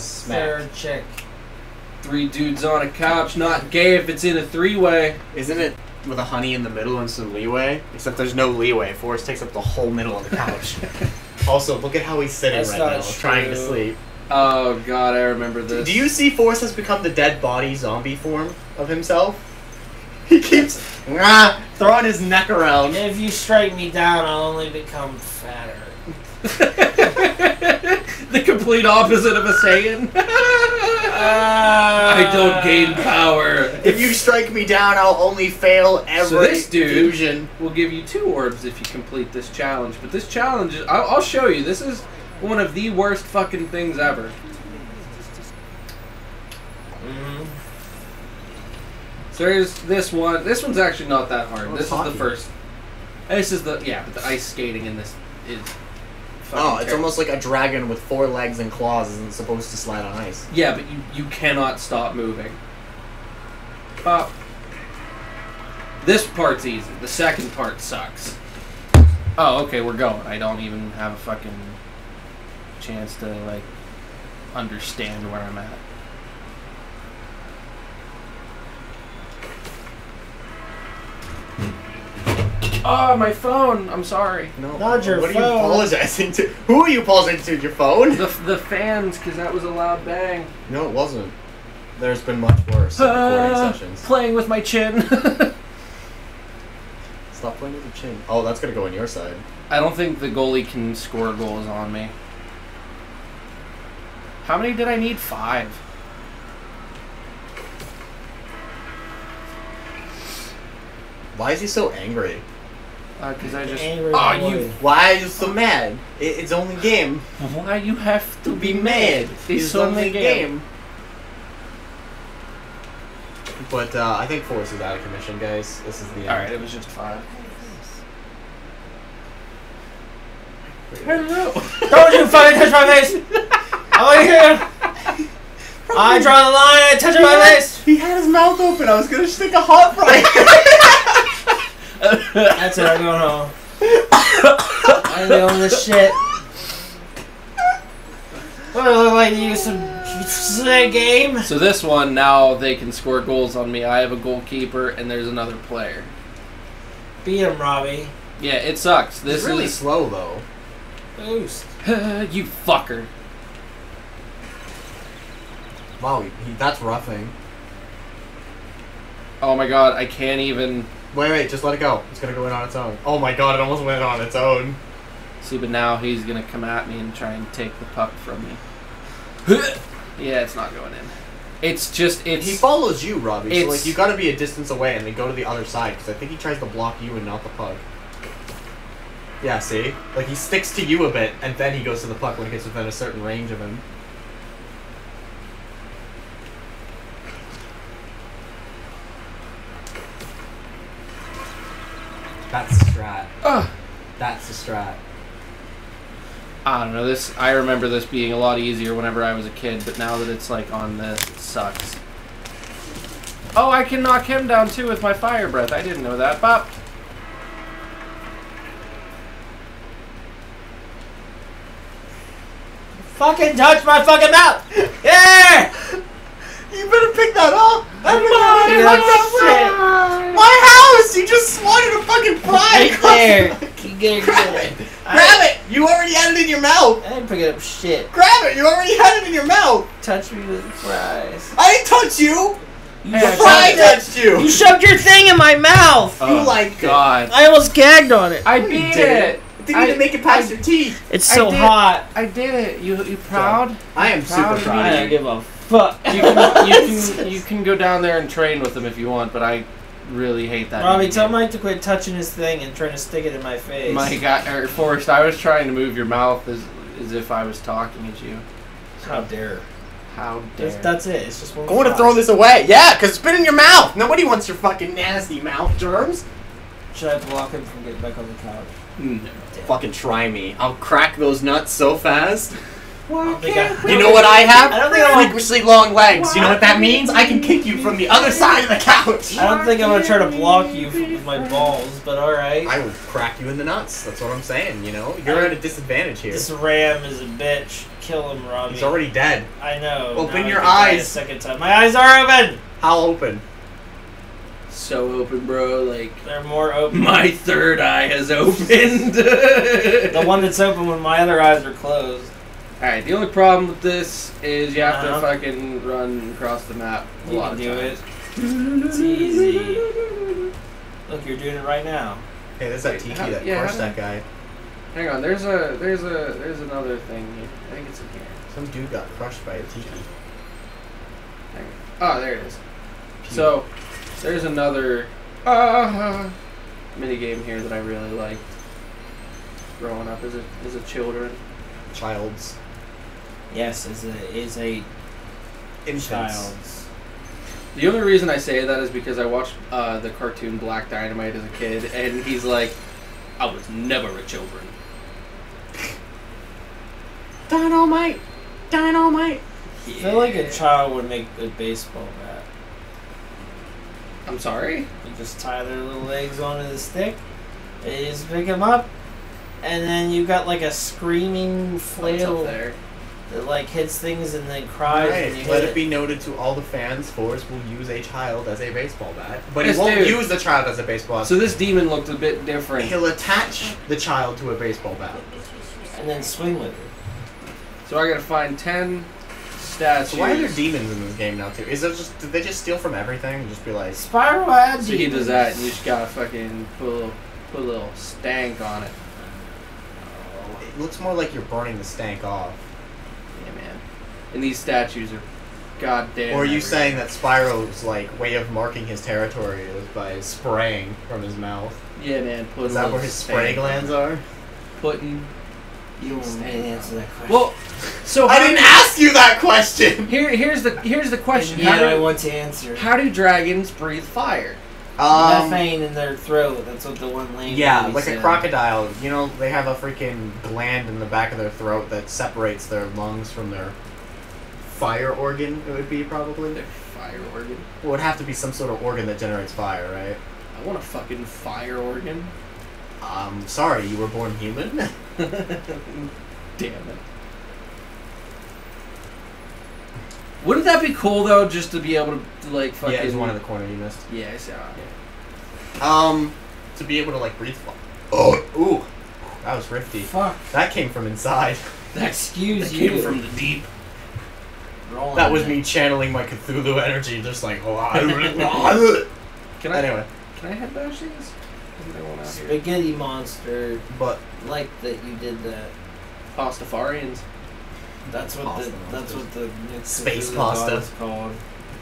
Smack. third chick. Three dudes on a couch, not gay if it's in a three-way. Isn't it with a honey in the middle and some leeway? Except there's no leeway. Forrest takes up the whole middle of the couch. also, look at how he's sitting That's right not now, trying to sleep. Oh god, I remember this. Do you see Forrest has become the dead body zombie form of himself? He keeps ah, throwing his neck around. If you strike me down, I'll only become fatter. the complete opposite of a Saiyan. Uh, I don't gain power. If you strike me down, I'll only fail every So this dude- fusion. We'll give you two orbs if you complete this challenge. But this challenge, is, I'll, I'll show you. This is one of the worst fucking things ever. Mm-hmm. So there's this one. This one's actually not that hard. Oh, this it's is the first. This is the yeah, but the ice skating in this is. Oh, it's terrible. almost like a dragon with four legs and claws isn't supposed to slide on ice. Yeah, but you you cannot stop moving. Uh, this part's easy. The second part sucks. Oh, okay, we're going. I don't even have a fucking chance to like understand where I'm at. Oh, my phone. I'm sorry. No, Not your what are you apologizing to? Who are you apologizing to? Your phone? The the fans, because that was a loud bang. No, it wasn't. There's been much worse in recording Uh, sessions. playing with my chin. Stop playing with your chin. Oh, that's gonna go on your side. I don't think the goalie can score goals on me. How many did I need? Five. Why is he so angry? Because I just. Angry oh, boy. you. Why are you so mad? It, it's only game. Why you have to be Be mad? mad. It's only game. But uh, I think Forrest is out of commission, guys. This is the end. Alright, it was just five. Hello. Don't you fucking touch my face! I'm over here! I draw the line at touching my face! He had his mouth open. I was gonna stick a hot fry. That's it, I'm going home. I'm doing this shit. What do I look like You some game? so this one, now they can score goals on me. I have a goalkeeper and there's another player. Beat him, Robbie. Yeah, it sucks. This This really is. slow though. Boost. you fucker. Wow, he, he, that's roughing. Oh my god, I can't even. Wait, wait, just let it go. It's gonna go in on its own. Oh my god, it almost went on its own. See, but now he's gonna come at me and try and take the puck from me. yeah, it's not going in. It's just it's. he follows you, Robbie. So like you gotta be a distance away and then go to the other side because I think he tries to block you and not the puck. Yeah, see, like he sticks to you a bit and then he goes to the puck when it gets within a certain range of him. That's the strat. Ugh. That's the strat. I don't know. This I remember this being a lot easier whenever I was a kid, but now that it's like on this, it sucks. Oh, I can knock him down too with my fire breath. I didn't know that. Bop. Fucking touch my fucking mouth! Yeah! You better pick that up. Pick it up, shit. My house! You just swatted a fucking fly. Right there. You get Grab it. it. Grab it. You already had it in your mouth. I didn't pick it up shit. Grab it. You already had it in your mouth. Touch me with fries. I didn't touch you. You Hey, I The got touched you. You shoved your thing in my mouth! Oh, liked it. God. I almost gagged on it. I you beat didn't. it. It didn't even I- make it past I- your teeth. It's so did. hot. I did it. You you proud? I am Proud super proud. I don't give a fuck. You can you can you can go down there and train with them if you want, but I really hate that. Robbie, minigame. tell Mike to quit touching his thing and trying to stick it in my face. Mike, I, or Forrest, I was trying to move your mouth as as if I was talking at you. How dare. How dare? That's, that's it. It's just one I want to throw this away. Yeah, because it's been in your mouth. Nobody wants your fucking nasty mouth germs. Should I block him from getting back on the couch? No. Fucking try me. I'll crack those nuts so fast. I don't think I- You know what I have? I don't think freakishly long legs. You know what that means? I can kick you from the other side of the couch. I don't think I'm gonna try to block you with my balls, but alright. I will crack you in the nuts. That's what I'm saying. You know, you're at a disadvantage here. This ram is a bitch. Kill him, Robbie. He's already dead. I know. Open Now your can try it eyes. A second time. My eyes are open. How open? So open, bro. Like They're more open. my third eye has opened. the the one that's open when my other eyes are closed. All right. The only problem with this is you have Uh-huh. to fucking run across the map a You lot can of do times. it. It's easy. Look, you're doing it right now. Hey, there's that Tiki that yeah, crushed that guy. Hang on. There's a there's a there's another thing here. I think it's in here. Some dude got crushed by a Tiki. Hang on. Oh, there it is. So there's another uh, mini game here that I really liked growing up as a as a children. Child's Yes, is a is a infants. child's. The only reason I say that is because I watched uh, the cartoon Black Dynamite as a kid, and he's like, "I was never a children." Dynamite! Dynamite! I feel like a child would make a baseball bat. I'm sorry. You just tie their little legs onto the stick. They just pick them up, and then you got like a screaming flail up there? That like hits things and then cries when you Right. hit Let it. it be noted to all the fans, Forrest will use a child as a baseball bat. But Yes, he won't dude. use the child as a baseball bat. So this demon looked a bit different. He'll attach the child to a baseball bat. and then swing with it. So I gotta find ten statues. So why are there demons in this game now too? Is it just did they just steal from everything and just be like Spyro had So he does that, and you just gotta fucking put a little, put a little stank on it. it looks more like you're burning the stank off. Yeah, man. And these statues are goddamn. or are you everywhere. saying that Spyro's like way of marking his territory is by spraying from his mouth? Yeah, man. Put Is that where his spray glands are? Putting. You want me to answer that question? Well, so I didn't do- ask you that question. Here, here's the here's the question. yeah, how, I want to answer. how do dragons breathe fire? Um, Methane in their throat. That's what the one lady. yeah, like a crocodile. You know, they have a freaking gland in the back of their throat that separates their lungs from their fire organ. It would be probably. Their fire organ. Well, It would have to be some sort of organ that generates fire, right? I want a fucking fire organ. Um, sorry, you were born human. Damn it. Wouldn't that be cool though, just to be able to, to like fucking? yeah, it's one in the corner you missed. Yeah, I saw it. Um, to be able to like breathe. fi- Oh, ooh, that was rifty. Fuck. That came from inside. Excuse That you. came from the deep. Rolling That was me channeling my Cthulhu energy, just like. Oh, I Can I? anyway, Can I head bash these? Isn't there one here? Spaghetti monster. but Like that you did that. Pastafarians. That's what Pasta the that's what the new Space Cthulhu pasta. god is called.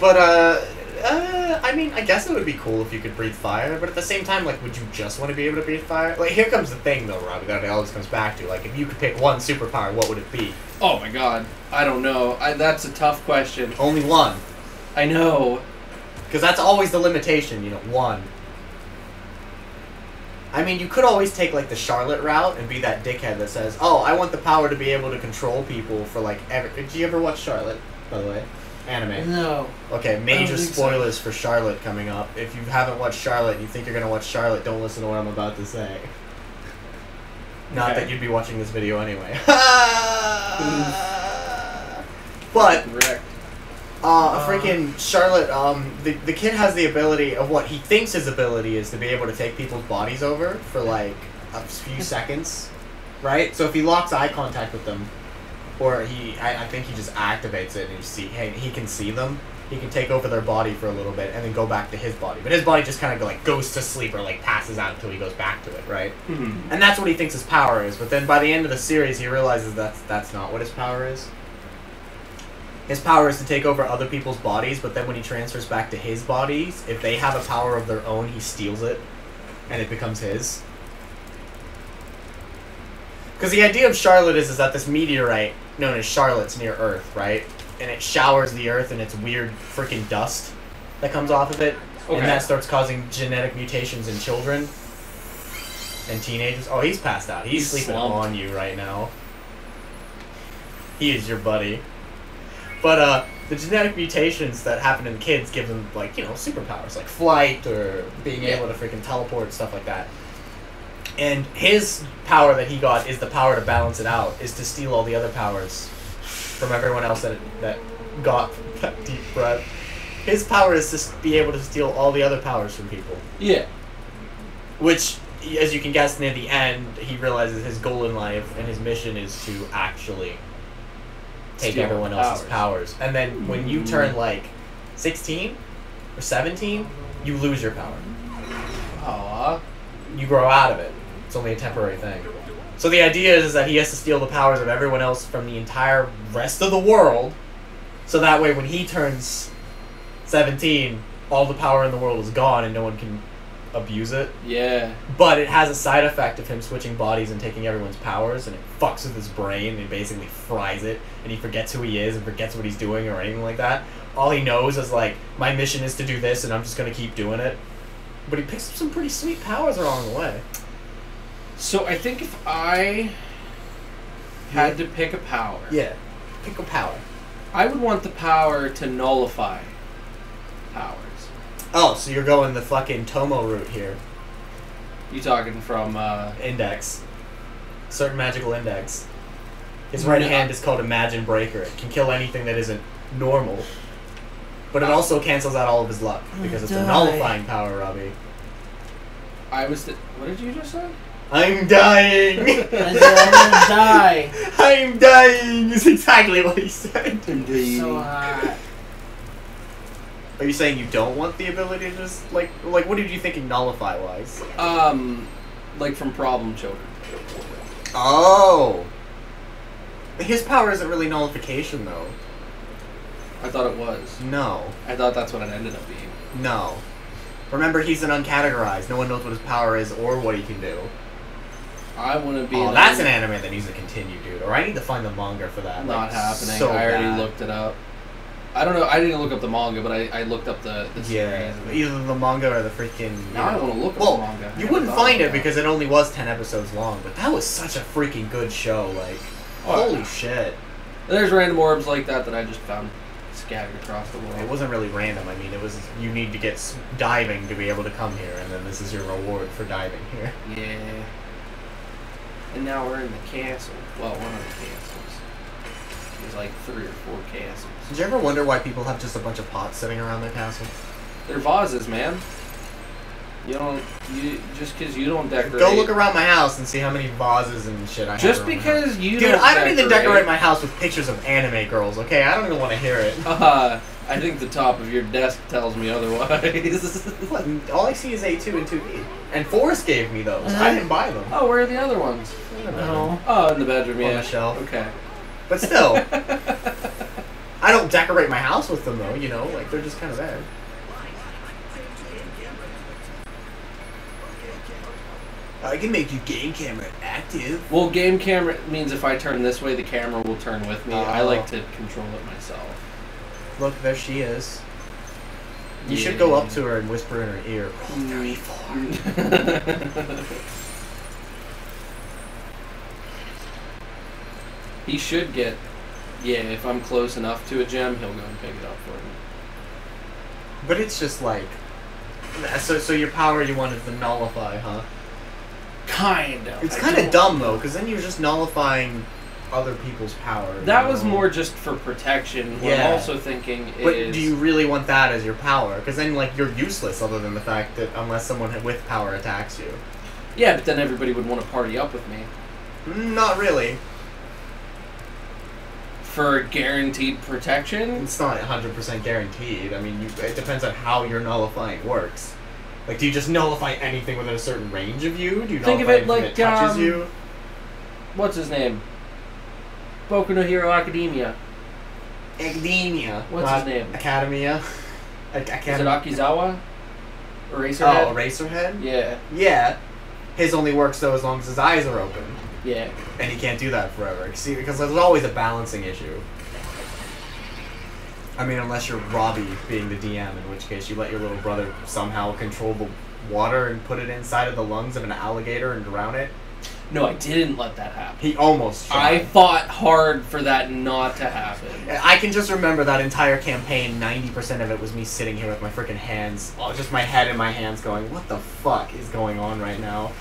But uh, uh, I mean, I guess it would be cool if you could breathe fire. But at the same time, like, would you just want to be able to breathe fire? Like, here comes the thing, though, Robbie. That it always comes back to. Like, if you could pick one superpower, what would it be? Oh my god. I don't know. I, that's a tough question. Only one, I know. because that's always the limitation. You know, one. I mean, you could always take like the Charlotte route and be that dickhead that says, "Oh, I want the power to be able to control people for like ever." Did you ever watch Charlotte? By the way, anime. No. Okay, major think so. spoilers for Charlotte coming up. If you haven't watched Charlotte and you think you're gonna watch Charlotte, don't listen to what I'm about to say. Not Okay. that you'd be watching this video anyway. but Correct. uh, Uh. freaking Charlotte, um, the the kid has the ability of what he thinks his ability is to be able to take people's bodies over for like a few seconds, right? So if he locks eye contact with them, or he, I, I think he just activates it and you see, hey, he can see them. He can take over their body for a little bit and then go back to his body, but his body just kind of like goes to sleep or like passes out until he goes back to it, right? Hmm. And that's what he thinks his power is. But then by the end of the series, he realizes that's that's not what his power is. His power is to take over other people's bodies, but then when he transfers back to his bodies, if they have a power of their own, he steals it, and it becomes his. Because the idea of Charlotte is, is that this meteorite, known as Charlotte's near Earth, right? And it showers the Earth and it's weird freaking dust that comes off of it. Okay. And that starts causing genetic mutations in children and teenagers. Oh, he's passed out. He's, He's sleeping slumped. on you right now. He is your buddy. But uh, the genetic mutations that happen in kids give them like you know superpowers like flight or being Yeah. able to freaking teleport stuff like that. And his power that he got is the power to balance it out, is to steal all the other powers from everyone else that that got that deep breath. His power is to be able to steal all the other powers from people. Yeah. Which, as you can guess, near the end, he realizes his goal in life and his mission is to actually take Steal everyone else's powers. And then when you turn mm. like 16 or 17, you lose your power. Aw. You grow out of it. It's only a temporary thing. So the idea is, that he has to steal the powers of everyone else from the entire rest of the world. So that way, when he turns 17, all the power in the world is gone and no one can abuse it. Yeah. But it has a side effect of him switching bodies and taking everyone's powers, and it fucks with his brain and basically fries it, and he forgets who he is and forgets what he's doing or anything like that. All he knows is like, my mission is to do this, and I'm just gonna keep doing it. But he picks up some pretty sweet powers along the way. So I think if I had to pick a power, Yeah, pick a power. I would want the power to nullify powers. Oh, so you're going the fucking Touma route here. You talking from uh Index. Certain magical index. His right No. hand is called Imagine Breaker. It can kill anything that isn't normal. But it also cancels out all of his luck because it's a nullifying power, Robbie. I was th- what did you just say? I'm dying! I said I'm gonna die. I'm dying is exactly what he said. I'm dying. So hot. Are you saying you don't want the ability to just like like what did you think nullify wise? Um like from problem children. Oh. His power isn't really nullification though. I thought it was. No. I thought that's what it ended up being. No. Remember, he's an uncategorized. No one knows what his power is or what he can do. I want to be. Oh, that's an anime that needs to continue, dude. Or I need to find the manga for that. Not like, happening. so I already bad. looked it up. I don't know. I didn't look up the manga, but I, I looked up the, the Yeah, series. either the manga or the freaking. Now I want to look up Well, the manga. You wouldn't find it because it only was ten episodes long, but that was such a freaking good show. Like, Oh, holy shit! There's random orbs like that that I just found scattered across the world. It wasn't really random. I mean, it was you need to get diving to be able to come here, and then this is your reward for diving here. Yeah. And now we're in the castle. Well, one of the castles. There's like three or four castles. Did you ever wonder why people have just a bunch of pots sitting around their castle? They're vases, man. You don't. You just because you don't decorate. Go look around my house and see how many vases and shit I have. Just my house. because you Dude, don't I don't even decorate- decorate my house with pictures of anime girls, okay? I don't even want to hear it. Uh, I think the top of your desk tells me otherwise. What? All I see is A2 and 2B. And Forrest gave me those. I didn't buy them. oh, where are the other ones? No. Oh, in the bedroom, On yeah. the shelf. Okay. But still, I don't decorate my house with them though, you know? Like, they're just kind of there. I can make your game camera active. Well, game camera means if I turn this way, the camera will turn with me. Oh. I Oh. like to control it myself. Look, there she is. You should go up to her and whisper in her ear, Rule 34. he should get. Yeah, if I'm close enough to a gem, he'll go and pick it up for me. But it's just like. So, so your power you wanted to nullify, huh? Kind of. It's kind of dumb though, because then you're just nullifying other people's power. That was know? more just for protection. What Yeah. I'm also thinking But is. do you really want that as your power? Because then, like, you're useless other than the fact that unless someone with power attacks you. Yeah, but then everybody would want to party up with me Mm, Not really. for guaranteed protection. It's not 100% guaranteed. I mean, you, it depends on how your nullifying works. Like, do you just nullify anything within a certain range of you? Do you Think of it anything like, that touches um, you? What's his name? Boku no Hero Academia. Academia. What's his name? Academia. Ac- Is it. Erakizawa? Eraserhead? Oh, Eraserhead? Yeah, Yeah. His only works though as long as his eyes are open. yeah. And he can't do that forever. See, because there's always a balancing issue. I mean, unless you're Robbie being the DM, in which case you let your little brother somehow control the water and put it inside of the lungs of an alligator and drown it. No, I didn't let that happen. He almost I fought hard for that not to happen. I can just remember that entire campaign. Ninety percent of it was me sitting here with my freaking hands, just my head in my hands, going, "What the fuck is going on right now?"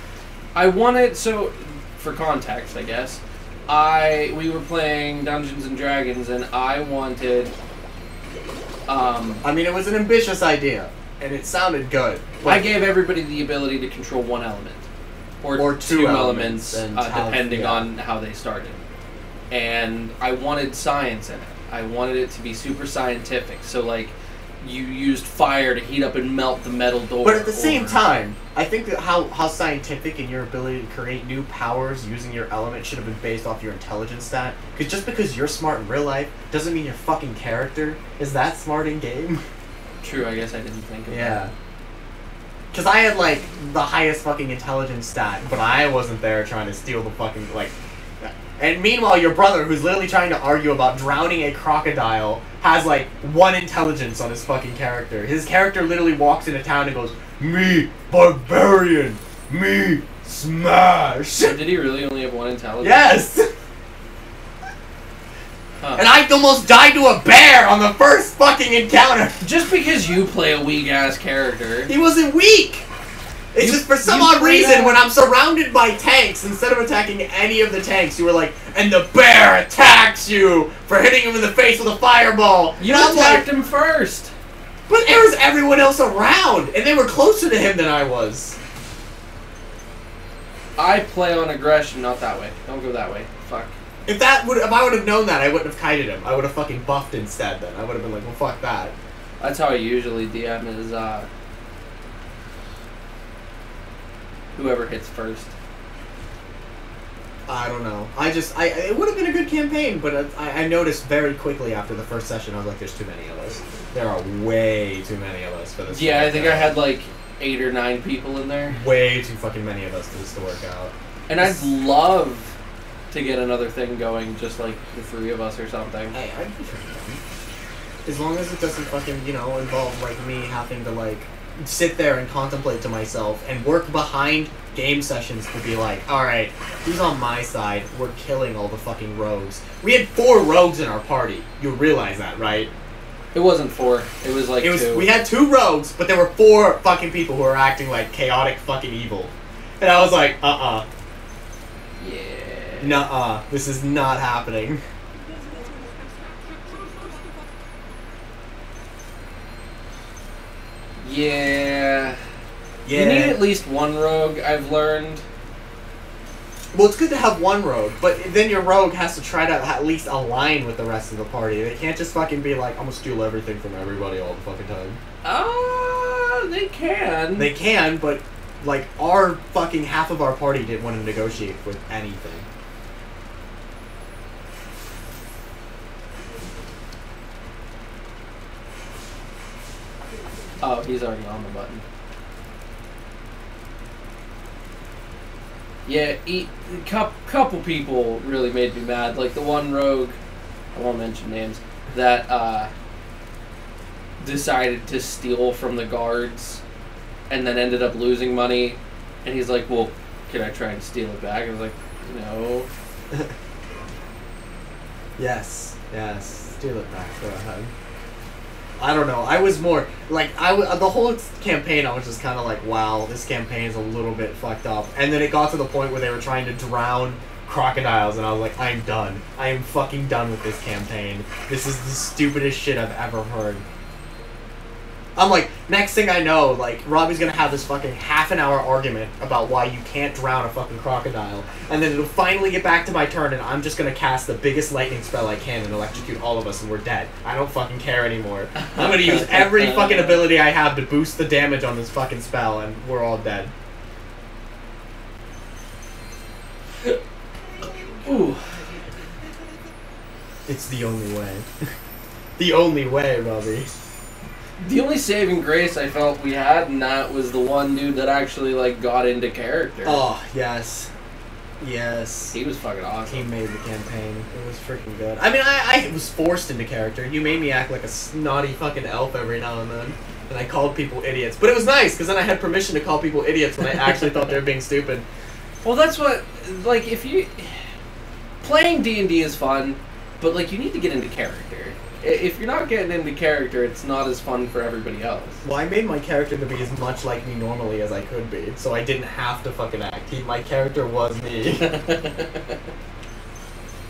I wanted so for context, I guess. I we were playing Dungeons and Dragons, and I wanted. Um, I mean, it was an ambitious idea, and it sounded good. I gave everybody the ability to control one element, or, Or two elements, elements, and uh, how- depending yeah. on how they started. And I wanted science in it. I wanted it to be super scientific. So like, you used fire to heat up and melt the metal door. But at the same time, I think that how, how scientific and your ability to create new powers using your element should have been based off your intelligence stat. Because just because you're smart in real life doesn't mean your fucking character is that smart in game. True, I guess I didn't think of Yeah. Because I had, like, the highest fucking intelligence stat, but I wasn't there trying to steal the fucking, like. And meanwhile, your brother, who's literally trying to argue about drowning a crocodile, has, like, one intelligence on his fucking character. His character literally walks into town and goes, Me, barbarian! Me, smash! So did he really only have one intelligence? yes! Huh. And I almost died to a bear on the first fucking encounter! Just because you play a weak ass character. He wasn't weak. It's You- just for some odd reason when I'm surrounded by tanks, instead of attacking any of the tanks, you were like, and the bear attacks you for hitting him in the face with a fireball. You and attacked like, him first. but there was everyone else around, and they were closer to him than I was. I play on aggression, not that way. Don't go that way. If that would, if I would have known that, I wouldn't have kited him. I would have fucking buffed instead. Then I would have been like, well, fuck that. That's how I usually DM is uh whoever hits first. I don't know. I just, I it would have been a good campaign, but I, I noticed very quickly after the first session, I was like, there's too many of us. There are way too many of us for this. Yeah, I think out. I had like eight or nine people in there. way too fucking many of us for this to work out. And I'd love to get another thing going, just like the three of us or something. Hey, I'd be. As long as it doesn't fucking, you know, involve like me having to like sit there and contemplate to myself and work behind game sessions to be like, alright, who's on my side? We're killing all the fucking rogues. We had four rogues in our party. You realize that, right? It wasn't four. It was like It was two. we had two rogues, but there were four fucking people who were acting like chaotic fucking evil. And I was like, uh uh, yeah. Nuh uh, this is not happening. Yeah. Yeah. You need at least one rogue. I've learned. Well, it's good to have one rogue, but then your rogue has to try to at least align with the rest of the party. They can't just fucking be like, I'm gonna steal everything from everybody all the fucking time. Ah, they can. They can, but like our fucking half of our party didn't want to negotiate with anything. He's already on the button. Yeah, eat, couple, couple people really made me mad. Like the one rogue, I won't mention names, that uh, decided to steal from the guards and then ended up losing money. And he's like, well, can I try and steal it back? I was like, no. Yes, yes, steal it back. Go ahead. I don't know. I was more like I w- the whole campaign. I was just kind of like, wow, this campaign is a little bit fucked up. And then it got to the point where they were trying to drown crocodiles, and I was like, I'm done. I am fucking done with this campaign. This is the stupidest shit I've ever heard. I'm like, next thing I know, like Robbie's gonna have this fucking half an hour argument about why you can't drown a fucking crocodile, and then it'll finally get back to my turn, and I'm just gonna cast the biggest lightning spell I can and electrocute all of us, and we're dead. I don't fucking care anymore. I'm gonna use every fucking ability I have to boost the damage on this fucking spell, and we're all dead. Ooh. It's the only way. the only way, Robbie. The only saving grace I felt we had in that was the one dude that actually like got into character. Oh yes, yes. He was fucking awesome. He made the campaign. It was freaking good. I mean, I, I was forced into character. You made me act like a snotty fucking elf every now and then. And I called people idiots. But it was nice, because then I had permission to call people idiots when I actually thought they were being stupid. Well, that's what like if you playing D and D is fun, but like you need to get into character. If you're not getting into character, it's not as fun for everybody else. Well, I made my character to be as much like me normally as I could be, so I didn't have to fucking act. He, my character was me.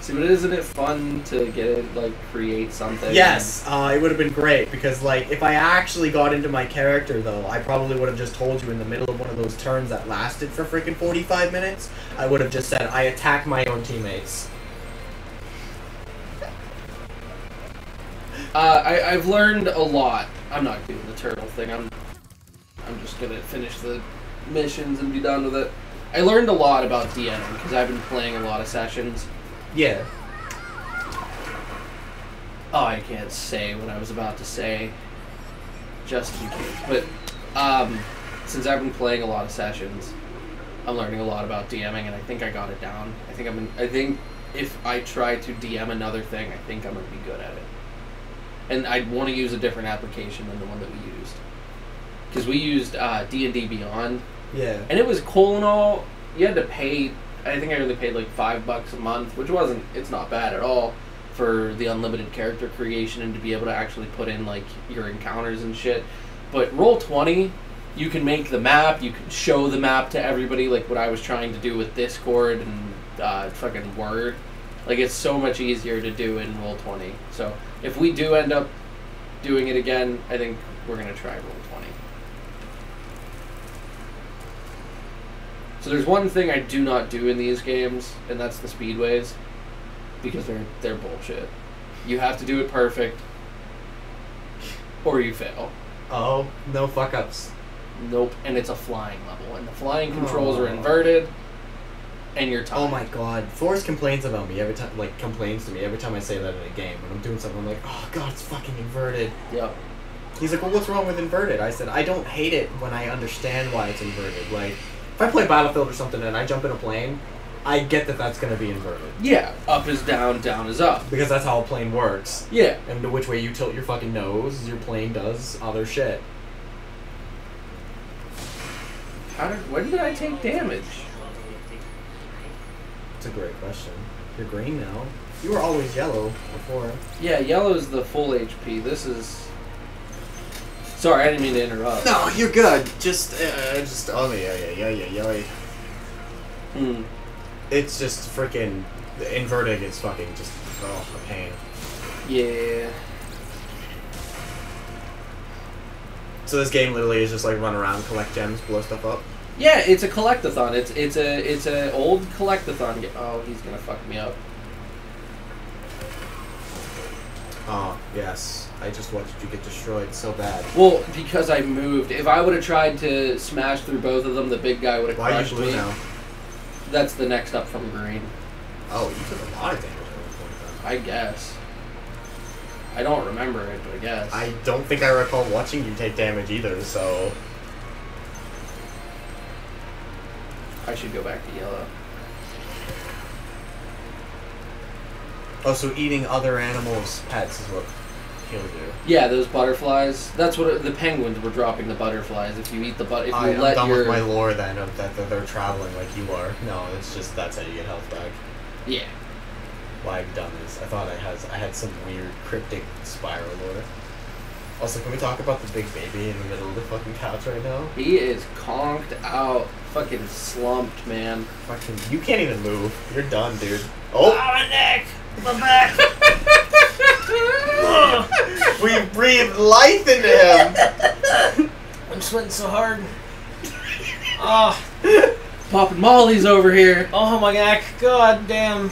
See, but isn't it fun to get it like create something? yes, uh, it would have been great because, like, if I actually got into my character, though, I probably would have just told you in the middle of one of those turns that lasted for freaking 45 minutes. I would have just said, I attack my own teammates. Uh, I, I've learned a lot. I'm not doing the turtle thing. I'm I'm just gonna finish the missions and be done with it. I learned a lot about DMing because I've been playing a lot of sessions. Yeah. Oh, I can't say what I was about to say. Just in case. But um, since I've been playing a lot of sessions, I'm learning a lot about DMing, and I think I got it down. I think I'm. In, I think if I try to DM another thing, I think I'm gonna be good at it. And I'd want to use a different application than the one that we used, because we used uh, D and D Beyond, Yeah. and it was cool and all. You had to pay. I think I only paid like five bucks a month, which wasn't. It's not bad at all for the unlimited character creation and to be able to actually put in like your encounters and shit. But Roll20, you can make the map. You can show the map to everybody, like what I was trying to do with Discord and uh, fucking Word. Like it's so much easier to do in Roll20. So if we do end up doing it again, I think we're gonna try roll twenty. So there's one thing I do not do in these games, and that's the speedways, because they're they're bullshit. You have to do it perfect, or you fail. Oh, no fuck ups. Nope, and it's a flying level, and the flying controls are Oh. inverted, and you're timed. Oh my god. Forrest complains about me every time, like, complains to me every time I say that in a game. When I'm doing something, I'm like, oh god, it's fucking inverted. Yep. He's like, well, what's wrong with inverted? I said, I don't hate it when I understand why it's inverted. Like, if I play Battlefield or something and I jump in a plane, I get that that's gonna be inverted. Yeah. Up is down, down is up. Because that's how a plane works. Yeah. And the which way you tilt your fucking nose, your plane does other shit. How did? When did I take damage? It's a great question. You're green now. You were always yellow before. Yeah, yellow is the full HP. This is. Sorry, I didn't mean to interrupt. No, you're good. Just, uh, just, oh yeah, yeah, yeah, yeah, yeah. Hmm. It's just freaking inverting is fucking just oh a pain. Yeah. So this game literally is just like run around, collect gems, blow stuff up. Yeah, it's a collectathon. It's it's a it's a old collectathon. Oh, he's gonna fuck me up. Oh yes, I just watched you get destroyed so bad. Well, because I moved. If I would have tried to smash through both of them, the big guy would have Why are you crushed blue me. now? That's the next up from green, Oh, you took a lot of damage at one point. I guess. I don't remember it, but I guess. I don't think I recall watching you take damage either. So I should go back to yellow. oh, so eating other animals' pets is what he'll do. Yeah, those butterflies. That's what it, the penguins were dropping. The butterflies. If you eat the but, if you I, am done your with my lore then of that that they're traveling like you are. No, it's just that's how you get health back. yeah. Why I've done this. I thought I has I had some weird cryptic Spyro lore. Also, can we talk about the big baby in the middle of the fucking couch right now? He is conked out, fucking slumped, man. Fucking, you can't even move. You're done, dude. Oh, oh my neck! My back! we breathed life into him. I'm sweating so hard. Oh, Popping Molly's over here. oh my neck. God damn.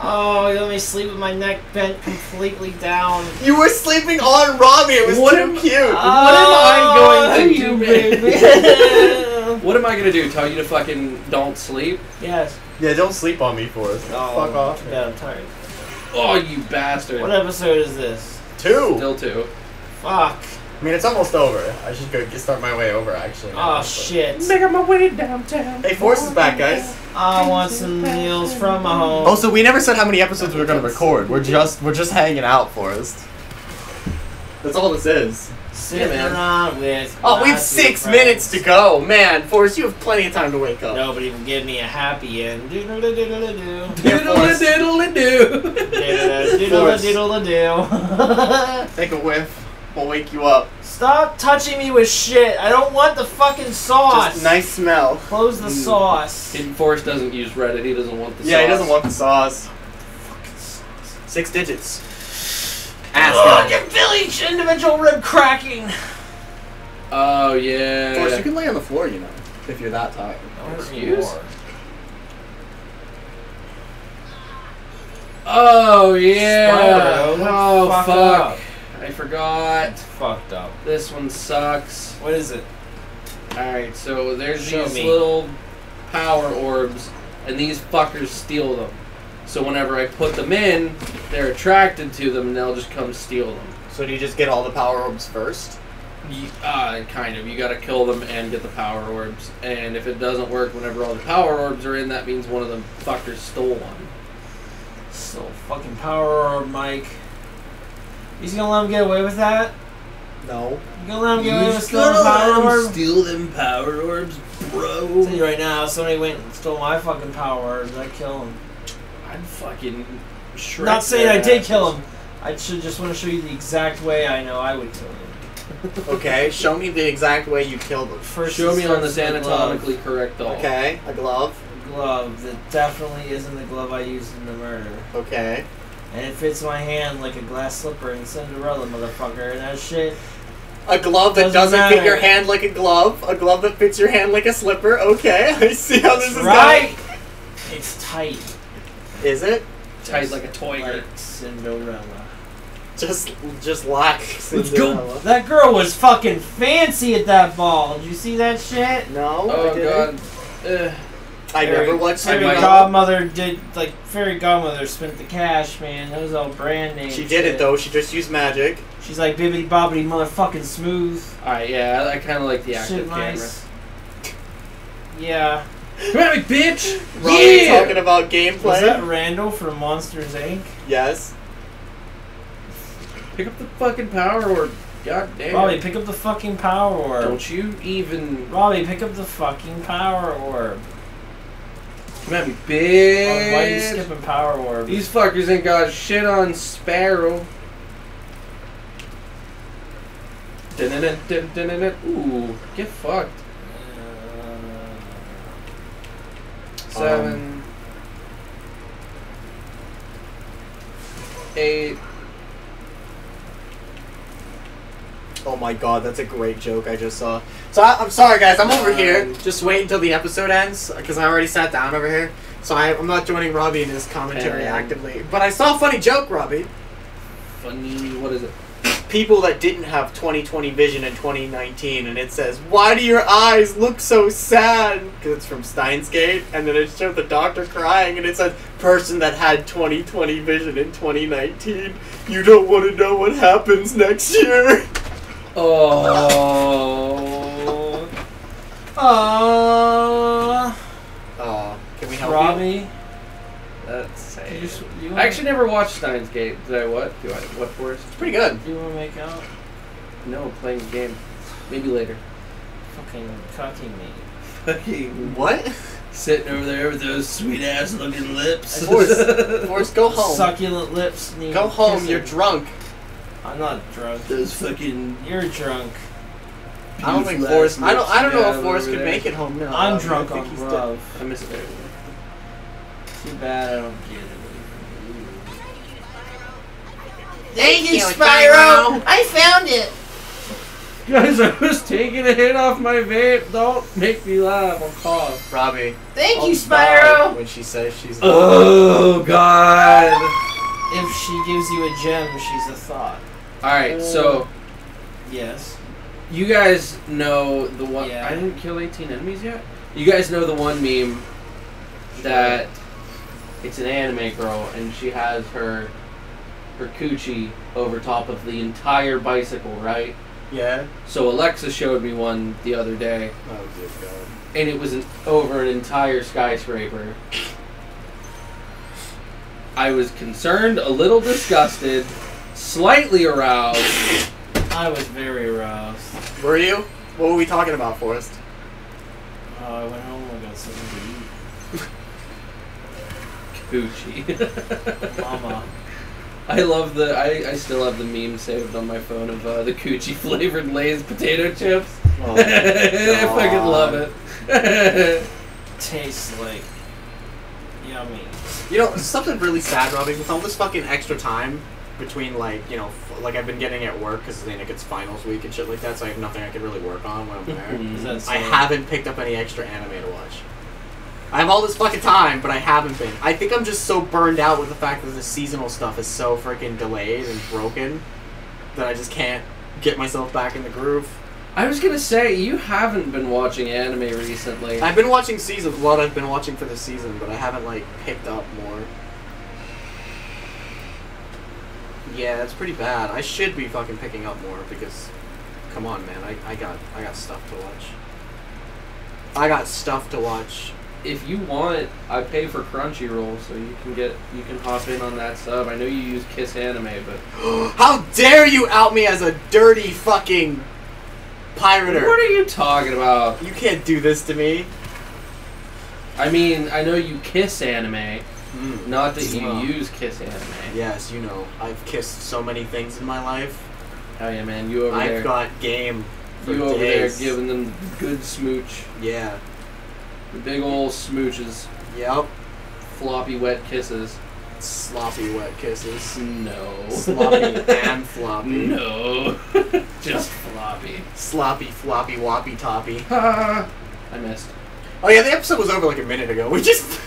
Oh, you let me sleep with my neck bent completely down. You were sleeping on Robbie. It was What too am- cute. am I going to oh, do, baby? What am I gonna do? Tell you to fucking don't sleep? yes. yeah, don't sleep on me, Forrest. Oh, Fuck off. Yeah, I'm tired. Oh, you bastard! What episode is this? Two. Still two. Fuck. I mean, it's almost over. I should go get, start my way over, actually. Oh shit. Making my way downtown. Hey, Forrest is back, guys. I want some meals from my home. Oh, also, we never said how many episodes we were gonna record. We're just we're just hanging out, Forrest. That's all this is. Sitting man. around with. Oh, we have six friends. minutes to go. Man, Forrest, you have plenty of time to wake up. Nobody will give me a happy end. Doodle doodle doodle Yeah, Diddle Forrest. diddle do. doodle Forrest. doodle do. Take a whiff. We'll wake you up. Stop touching me with shit. I don't want the fucking sauce. Just nice smell. Close the Mm. sauce. Hidden Forrest doesn't use Reddit. He doesn't want the sauce. Yeah, he sauce. doesn't want the sauce. Six digits. Ask Look him. at feel each individual rib cracking. Oh yeah. Of course, you can lay on the floor, you know, if you're that tired. Excuse? Oh yeah. Spyro, look oh fucked fuck. up. I forgot. Fucked up. This one sucks. What is it? Alright, so there's Show these me. little power orbs, and these fuckers steal them. So whenever I put them in, they're attracted to them, and they'll just come steal them. So do you just get all the power orbs first? Uh, kind of. You gotta kill them and get the power orbs. And if it doesn't work whenever all the power orbs are in, that means one of them fuckers stole one. So fucking power orb, Mike. You gonna let him get away with that? No. You gonna let him get away with stealing a power orb? steal them power orbs, I'll bro. tell you right now, somebody went and stole my fucking power orbs, I'd kill him. I'd fucking. Shrek Not saying I did kill him. I should just want to show you the exact way I know I would kill him. Okay, show me the exact way you killed him. First, Show me on starts this with a glove. anatomically correct doll. Okay, a glove. A glove that definitely isn't the glove I used in the murder. Okay. And it fits my hand like a glass slipper in Cinderella, motherfucker. And that shit. A glove that Doesn't doesn't, fit your hand like a glove. A glove that fits your hand like a slipper. Okay, I see how this is right! It's tight. Going. Is it? Tight like a toy. Like Cinderella. Just, just like Let's go. Cinderella. That girl was fucking fancy at that ball. Did you see that shit? No. I Oh didn't. god. Ugh. I Fairy- never watched Fairy might- Cinderella. Godmother did like Fairy Godmother spent the cash, man. That was all brand name. She did shit. it though. She just used magic. She's like bibbity bobbity motherfucking smooth. Alright, yeah, I, I kind of like the active Shit camera. nice. Yeah. Come at me, bitch! Robbie yeah! talking about Was gameplay. that Randall from Monsters Inc? yes. Pick up the fucking power orb. God damn. Robbie, pick up the fucking power orb. Don't you even Robbie, pick up the fucking power orb. come at me, Oh, why are you bitch! skipping power orb? These fuckers ain't got shit on Spyro. Dun-dun-dun, dun-dun-dun. Ooh, get fucked. Seven. Um, eight. Oh my god, that's a great joke I just saw. So I, I'm sorry, guys. I'm over here. Um, just wait until the episode ends because I already sat down over here. So I, I'm not joining Robbie in his commentary Ten. actively. But I saw a funny joke, Robbie. Funny. What is it? People that didn't have 20/20 vision in 2019, and it says, "Why do your eyes look so sad?" Because it's from Steins Gate, and then it showed the doctor crying, and it says, "Person that had 20/20 vision in 2019, you don't want to know what happens next year." Oh. Uh, Oh, can we help you? Robbie, That's sad. You I actually never watched Steins Gate. Did I what? Do I what for us? It's pretty good. Do you want to make out? No, playing the game. Maybe later. Fucking cocking me. Fucking What? sitting over there with those sweet ass looking lips. Forrest, Forrest, go home. Succulent lips. need Go home. kissing. You're drunk. I'm not drunk. those fucking. You're drunk. I don't think Forrest. I don't. I don't know if Forrest over could there. make it home now. I'm I drunk think on he's dead. grub. I miss it. Too bad I don't get it. Thank you, Spyro. I found it. Guys, I was taking a hit off my vape. Don't make me laugh. I'll cough. Robbie. Thank I'll you, Spyro. When she says she's. Oh God. If she gives you a gem, she's a thought. All right, so oh. Yes. you guys know the one. Yeah. I didn't kill 18 enemies yet. You guys know the one meme that it's an anime girl and she has her her coochie over top of the entire bicycle, right? Yeah. So Alexa showed me one the other day, Oh good god. and it was an, over an entire skyscraper. I was concerned, a little disgusted, slightly aroused, I was very aroused. Were you? What were we talking about, Forrest? Oh, I went home and got something Coochie. to eat. Coochie. Mama. I love the. I, I still have the meme saved on my phone of uh, the coochie flavored Lay's potato chips. Oh, I fucking love it. Tastes like yummy. You know, something really sad, Robbie, with all this fucking extra time between, like, you know, f- like I've been getting at work because then it gets finals week and shit like that, so I have nothing I can really work on when I'm there. Is that so? I haven't picked up any extra anime to watch. I have all this fucking time, but I haven't been. I think I'm just so burned out with the fact that the seasonal stuff is so freaking delayed and broken that I just can't get myself back in the groove. I was gonna say you haven't been watching anime recently. I've been watching season what I've been watching for the season, but I haven't like picked up more. Yeah, it's pretty bad. I should be fucking picking up more because come on man, I, I got I got stuff to watch. I got stuff to watch. If you want, I pay for Crunchyroll, so you can get you can hop in on that sub. I know you use Kiss Anime, but How dare you out me as a dirty fucking pirater? what are you talking about? You can't do this to me. I mean, I know you kiss anime, Mm. not that you use Kiss Anime. Yes, you know, I've kissed so many things in my life. Oh yeah, man, you over I've there, got game for you over days. there giving them good smooch, Yeah. The big old smooches, Yep. floppy wet kisses. Sloppy wet kisses. No. Sloppy and floppy. No. Just floppy. Sloppy, floppy, woppy, toppy. I missed. Oh yeah, the episode was over like a minute ago. We just.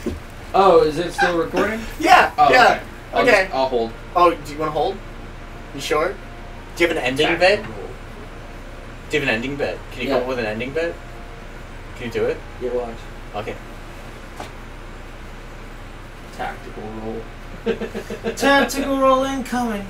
Oh, is it still recording? yeah. Oh, yeah. okay. I'll, Okay. I'll hold. Oh, do you want to hold? You sure? Do you have an ending bit? Do you have an ending bit? Can you Yeah. come up with an ending bit? Can you do it? Yeah, watch. Okay. Tactical roll. Tactical roll incoming.